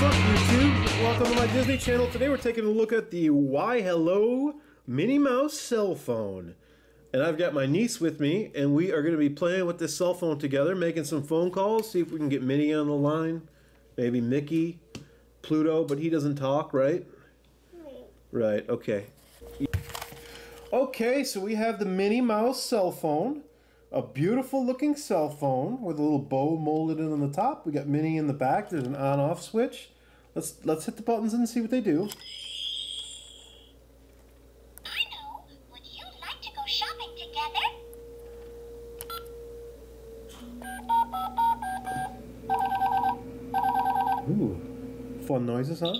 welcome to my Disney Channel. Today we're taking a look at the Why Hello Minnie Mouse cell phone. And I've got my niece with me, and we are going to be playing with this cell phone together, making some phone calls, see if we can get Minnie on the line. Maybe Mickey, Pluto, but he doesn't talk, right? Right, okay. Okay, so we have the Minnie Mouse cell phone. A beautiful looking cell phone with a little bow molded in on the top. We got Minnie in the back. There's an on-off switch. Let's let's hit the buttons and see what they do. I know. Would you like to go shopping together? Ooh, fun noises, huh?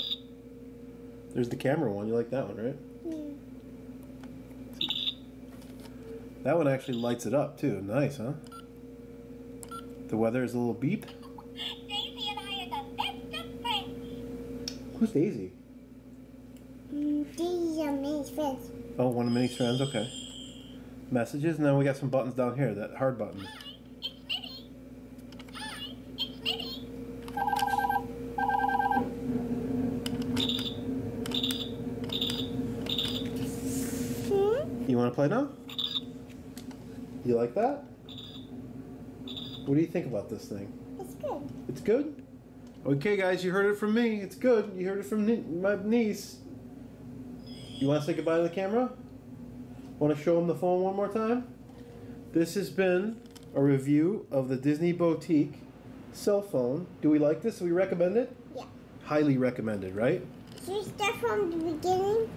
There's the camera one. You like that one, right? That one actually lights it up too. Nice, huh? The weather is a little beep. Daisy and I are the best of friends. Who's Daisy? These are my friends. Oh, one of Minnie's friends. Okay. Messages, and then we got some buttons down here. That hard button. Hi, it's Minnie. Hi, it's Minnie. You want to play now? You like that? What do you think about this thing? It's good. It's good? Okay, guys, you heard it from me. It's good. You heard it from ni- my niece. You want to say goodbye to the camera? Want to show them the phone one more time? This has been a review of the Disney Boutique cell phone. Do we like this? Do we recommend it? Yeah. Highly recommended, right? Should we start from the beginning?